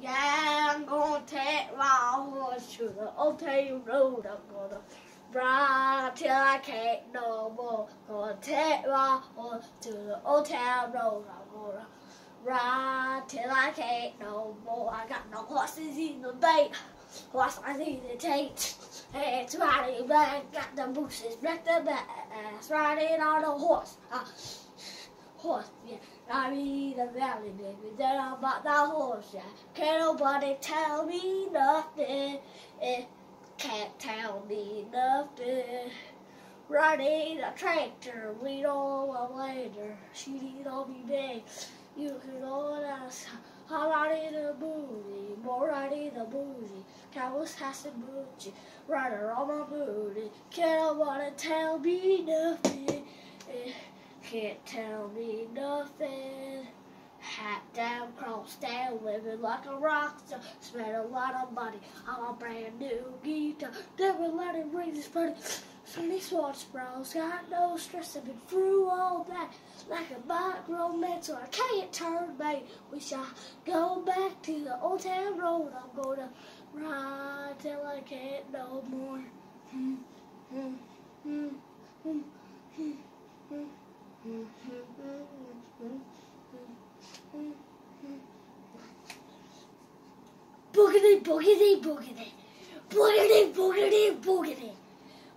Yeah, I'm gonna take my horse to the old town road. I'm gonna ride till I can't no more. Gonna take my horse to the old town road. I'm gonna ride till I can't no more. I got no horses in the bay. Horse I need to take. It's riding back, got the bushes, back the back, riding on the horse. Uh, horse, yeah. I mean the valley, baby. Then I'm about that horse, yeah. Can't nobody tell me nothing. It can't tell me nothing. Riding a tractor, we know a later. She need all me big. You can all ask. I'm riding the booty, more riding the booty. Cows has a booty, rider on my booty. Can't nobody tell me nothing. Eh, Can't tell me nothing. Hat down, cross down, living like a rock star. Spent a lot of money on a brand new guitar. Never let it ring this party. Sunny Swartz Bros. Got no stress. I've been through all that. Like a bike romance, so I can't turn back. Wish I go back to the old town road. I'm gonna ride till I can't no more. Hmm, hmm, hmm, hmm, hmm, hmm. Boogity, boogity, boogity. Boogity, boogity, boogity.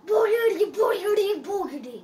Boogity, boogity, boogity.